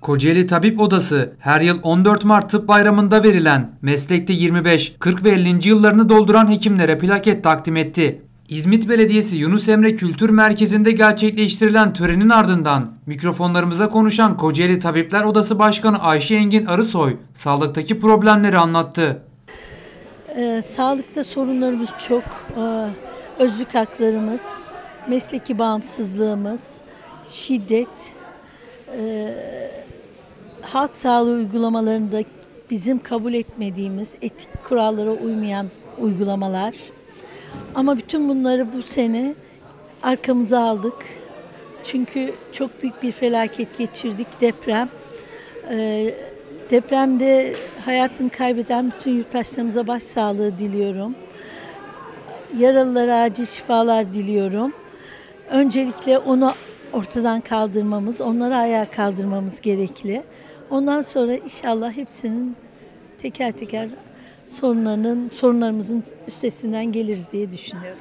Kocaeli Tabip Odası her yıl 14 Mart Tıp Bayramı'nda verilen meslekte 25, 40 ve 50. yıllarını dolduran hekimlere plaket takdim etti. İzmit Belediyesi Yunus Emre Kültür Merkezi'nde gerçekleştirilen törenin ardından mikrofonlarımıza konuşan Kocaeli Tabipler Odası Başkanı Ayşe Engin Arısoy sağlıktaki problemleri anlattı. Ee, sağlıkta sorunlarımız çok. Ee, özlük haklarımız, mesleki bağımsızlığımız, şiddet, ee, halk sağlığı uygulamalarında bizim kabul etmediğimiz etik kurallara uymayan uygulamalar. Ama bütün bunları bu sene arkamıza aldık. Çünkü çok büyük bir felaket geçirdik deprem. Ee, depremde hayatını kaybeden bütün yurttaşlarımıza başsağlığı diliyorum. Yaralılara acil şifalar diliyorum. Öncelikle onu ortadan kaldırmamız, onları ayağa kaldırmamız gerekli. Ondan sonra inşallah hepsinin teker teker sorunlarının sorunlarımızın üstesinden geliriz diye düşünüyorum.